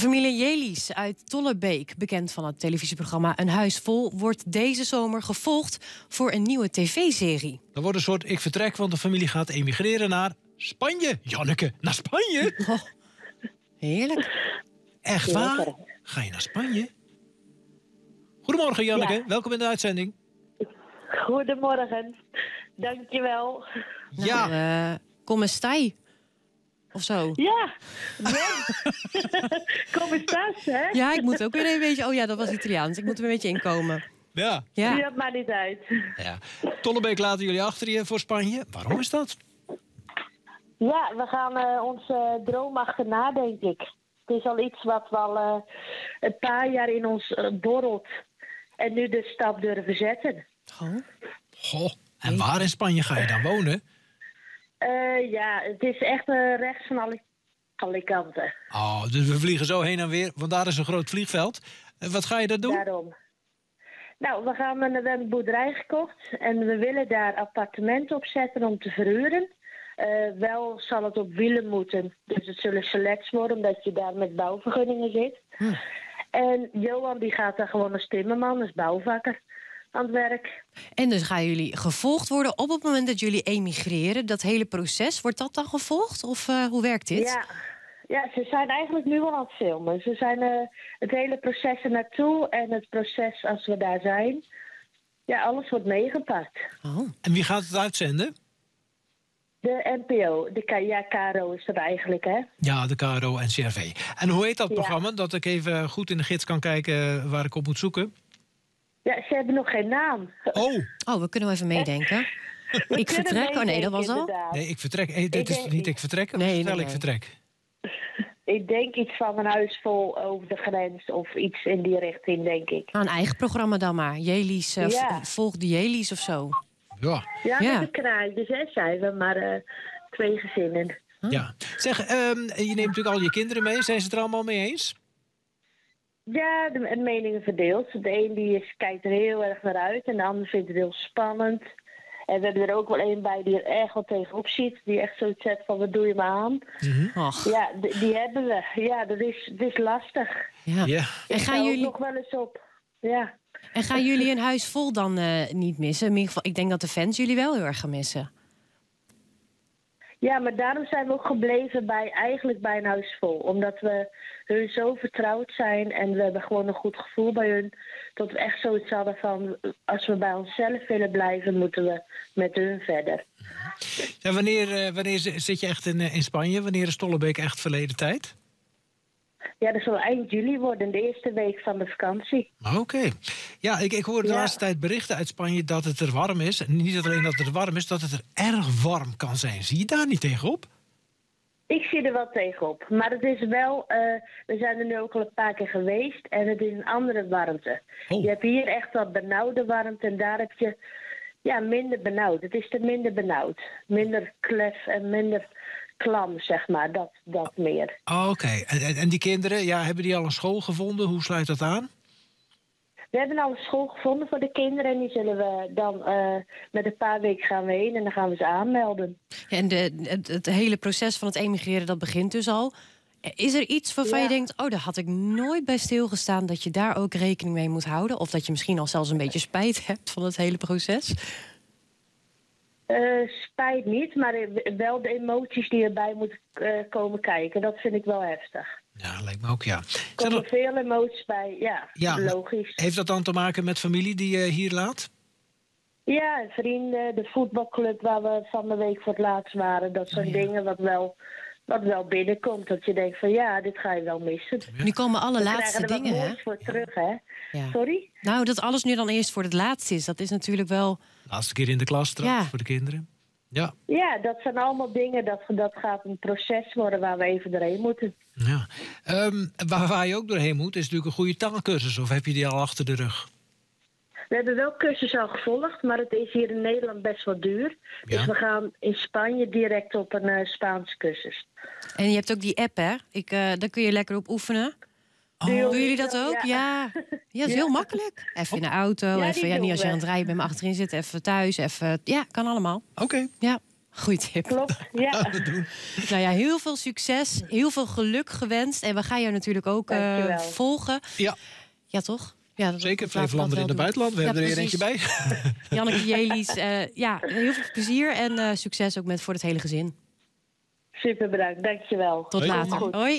familie Jelies uit Tollebeek, bekend van het televisieprogramma Een Huis Vol, wordt deze zomer gevolgd voor een nieuwe tv-serie. Er wordt een soort ik vertrek, want de familie gaat emigreren naar Spanje. Janneke, naar Spanje? Oh, heerlijk. Echt waar? Ga je naar Spanje? Goedemorgen Janneke, Ja. welkom in de uitzending. Goedemorgen. Dankjewel. Ja, Nou, eh, kom eens stai. Of zo. Ja, Jen. Hè? Ja, ik moet ook weer een beetje... Oh ja, dat was Italiaans. Ik moet er een beetje inkomen. ja. Ja. Maar niet uit. ja. Tollebeek laten jullie achter je voor Spanje. Waarom is dat? Ja, we gaan eh, onze droom achterna, denk ik. Het is al iets wat we al eh, een paar jaar in ons eh, borrelt. En nu de stap durven zetten. Oh. Goh, en waar in Spanje ga je dan wonen? Eh, ja, het is echt eh, rechts van alle, alle kanten. Oh, dus we vliegen zo heen en weer, want daar is een groot vliegveld. En wat ga je daar doen? Daarom. Nou, we, gaan, we hebben een boerderij gekocht en we willen daar appartementen op zetten om te verhuren. Eh, wel zal het op wielen moeten, dus het zullen selects worden omdat je daar met bouwvergunningen zit. En Johan die gaat daar gewoon als timmerman, als bouwvakker aan het werk. En dus gaan jullie gevolgd worden op het moment dat jullie emigreren. Dat hele proces, wordt dat dan gevolgd? Of eh, hoe werkt dit? Ja. ja, ze zijn eigenlijk nu al aan het filmen. Ze zijn eh, het hele proces er naartoe en het proces als we daar zijn. Ja, alles wordt meegepakt. Oh. En wie gaat het uitzenden? De NPO, de K ja, KRO is dat eigenlijk, hè? Ja, de KRO en CRV. En hoe heet dat Ja. programma? Dat ik even goed in de gids kan kijken waar ik op moet zoeken. Ja, ze hebben nog geen naam. Oh, oh, we kunnen wel even meedenken. ik kunnen vertrek. Oh nee, dat was al. inderdaad. nee, ik vertrek. Hey, dit Ik is denk- niet ik vertrek. Nee, Nee, nee, ik vertrek. Ik denk iets van een huis vol over de grens of iets in die richting, denk ik. Nou, een eigen programma dan maar. Jelies, eh, Ja. volg de Jelies of zo. Ja. Ja, Ja. met de kraaitjes, hè, zijn we, maar eh, twee gezinnen. ja. Zeg, ehm, je neemt natuurlijk al je kinderen mee. Zijn ze het er allemaal mee eens? Ja, de, de meningen verdeeld. De een die is, kijkt er heel erg naar uit en de ander vindt het heel spannend. En we hebben er ook wel een bij die er echt wel tegenop ziet. Die echt zoiets zet van, wat doe je me aan? Ach, Ja, d- die hebben we. Ja, dat is, dat is lastig. ja. Ja. En Ik gaan jullie, nog wel eens op. Ja. en gaan jullie een huis vol dan eh, niet missen? In ieder geval, ik denk dat de fans jullie wel heel erg gaan missen. Ja, maar daarom zijn we ook gebleven bij eigenlijk bij een huis vol. Omdat we hun zo vertrouwd zijn en we hebben gewoon een goed gevoel bij hun. Dat we echt zoiets hadden van, als we bij onszelf willen blijven, moeten we met hun verder. En wanneer, eh, wanneer zi- zit je echt in, eh, in Spanje? Wanneer is Tollebeek echt verleden tijd? Ja, dat zal eind juli worden, de eerste week van de vakantie. Oké. Ja, ik, ik hoor de Ja. laatste tijd berichten uit Spanje dat het er warm is. En niet alleen dat het er warm is, dat het er erg warm kan zijn. Zie je daar niet tegenop? Ik zie er wel tegenop. Maar het is wel, eh, we zijn er nu ook al een paar keer geweest en het is een andere warmte. Oh. Je hebt hier echt wat benauwde warmte en daar heb je ja, minder benauwd. Het is er minder benauwd. Minder klef en minder klam, zeg maar. Dat, dat meer. Oh, Oké. En, en, en die kinderen, ja, hebben die al een school gevonden? Hoe sluit dat aan? We hebben al een school gevonden voor de kinderen en die zullen we dan eh, met een paar weken gaan we heen en dan gaan we ze aanmelden. En de, het, het hele proces van het emigreren, dat begint dus al. Is er iets waarvan Ja. je denkt, oh, daar had ik nooit bij stilgestaan... dat je daar ook rekening mee moet houden? Of dat je misschien al zelfs een beetje spijt hebt van het hele proces? Eh, spijt niet, maar eh, wel de emoties die erbij moeten eh, komen kijken. Dat vind ik wel heftig. Ja, lijkt me ook, ja. Er komen veel emoties bij, ja, logisch. heeft dat dan te maken met familie die je hier laat? Ja, vrienden, de voetbalclub waar we van de week voor het laatst waren. Dat soort Oh, ja. dingen wat wel, wat wel binnenkomt. Dat je denkt van ja, dit ga je wel missen. Nu komen alle We laatste er dingen, hè? voor terug, hè? Ja. Sorry? Nou, dat alles nu dan eerst voor het laatst is, dat is natuurlijk wel... Laatste keer in de klas straks Ja. voor de kinderen. Ja. Ja, dat zijn allemaal dingen, dat, dat gaat een proces worden waar we even doorheen moeten. ja. Ehm, waar, waar je ook doorheen moet, is natuurlijk een goede taalkursus. Of heb je die al achter de rug? We hebben wel cursus al gevolgd, maar het is hier in Nederland best wel duur. Ja. Dus we gaan in Spanje direct op een eh, Spaanse cursus. En je hebt ook die app, hè? Ik, eh, daar kun je lekker op oefenen. Oh, Doen jullie dat ook? Ja. Ja. Is heel makkelijk. Even in de auto, Ja, even, ja, niet als je aan het rijden bent, maar achterin zitten, even thuis, even... Ja, kan allemaal. Oké. Ja. Goeie tip. Klopt, ja. Nou ja, heel veel succes, heel veel geluk gewenst. En we gaan jou natuurlijk ook eh, Dankjewel. volgen. Ja, Ja, toch? Ja, dat- zeker. Flevoland dat in het buitenland. We Ja, hebben er hier eentje bij. Janneke Jelies, eh, ja, heel veel plezier en eh, succes ook met voor het hele gezin. Super bedankt, dankjewel. Tot Hoi. later. Goed. Hoi.